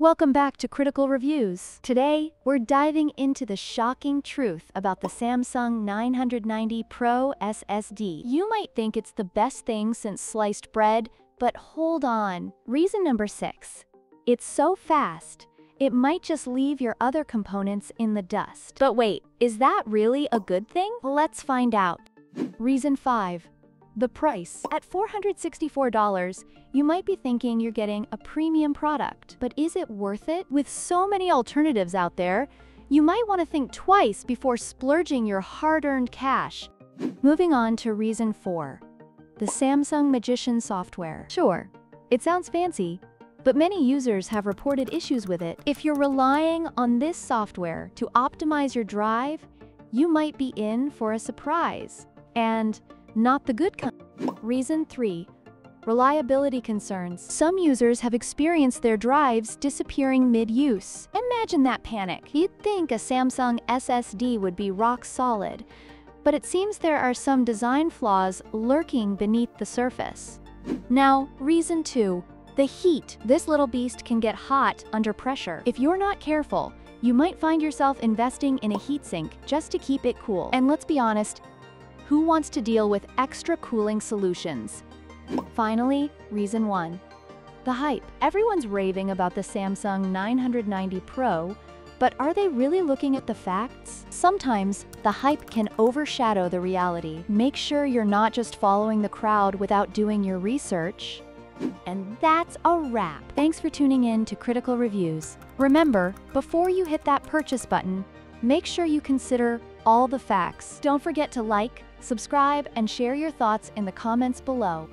Welcome back to Critical Reviews. Today, we're diving into the shocking truth about the Samsung 990 Pro SSD. You might think it's the best thing since sliced bread, but hold on. Reason number six. It's so fast, it might just leave your other components in the dust. But wait, is that really a good thing? Let's find out. Reason 5. The price. At $464, you might be thinking you're getting a premium product. But is it worth it? With so many alternatives out there, you might want to think twice before splurging your hard-earned cash. Moving on to reason 4. The Samsung Magician software. Sure, it sounds fancy, but many users have reported issues with it. If you're relying on this software to optimize your drive, you might be in for a surprise. And not the good kind. Reason 3. Reliability concerns. Some users have experienced their drives disappearing mid-use. Imagine that panic. You'd think a Samsung SSD would be rock solid, but it seems there are some design flaws lurking beneath the surface. Now, reason 2. The heat. This little beast can get hot under pressure. If you're not careful, you might find yourself investing in a heatsink just to keep it cool. And let's be honest, who wants to deal with extra cooling solutions? Finally, reason one. The hype. Everyone's raving about the Samsung 990 Pro, but are they really looking at the facts? Sometimes, the hype can overshadow the reality. Make sure you're not just following the crowd without doing your research. And that's a wrap. Thanks for tuning in to Critical Reviews. Remember, before you hit that purchase button, make sure you consider all the facts. Don't forget to like, subscribe, and share your thoughts in the comments below.